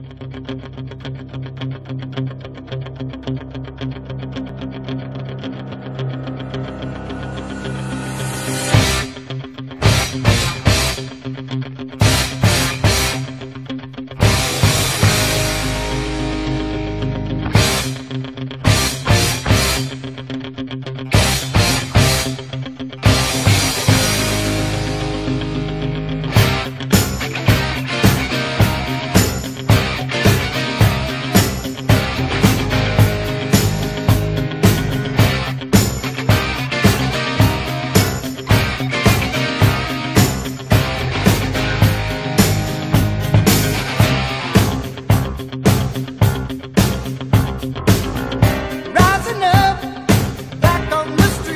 We'll be right back.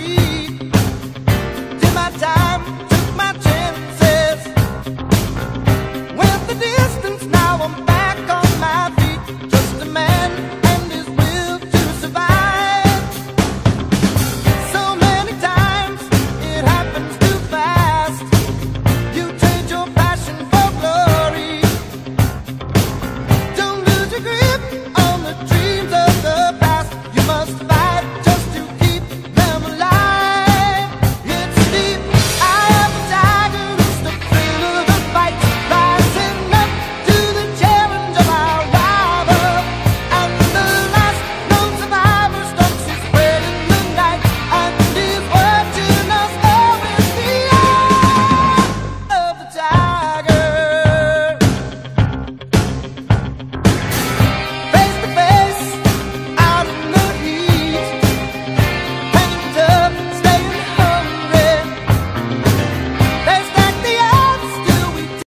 free.